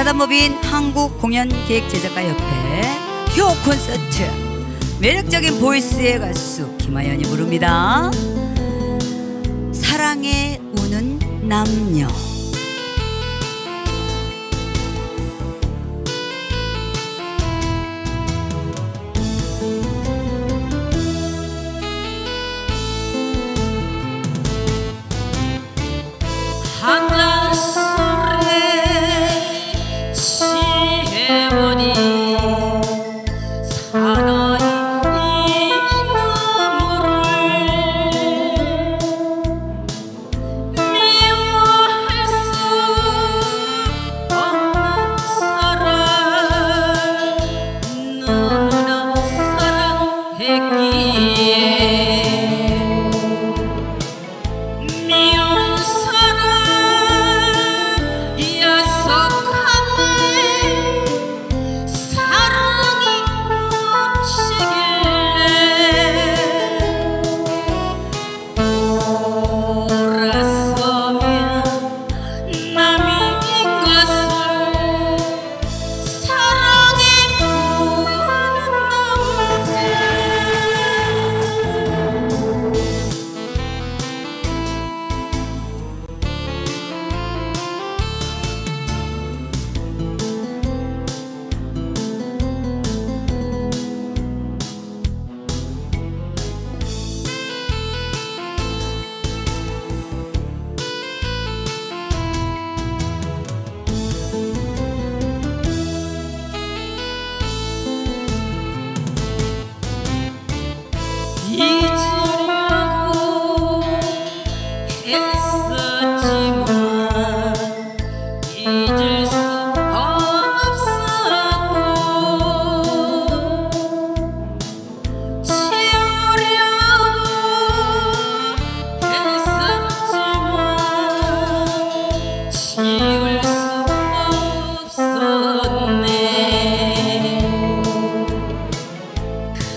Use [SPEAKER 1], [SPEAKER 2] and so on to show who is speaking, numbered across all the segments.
[SPEAKER 1] 사단법인 한국공연기획제작가협회 효 콘서트. 매력적인 보이스의 가수 김하연이 부릅니다. 사랑에 우는 남녀 Mm-hmm.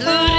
[SPEAKER 1] good.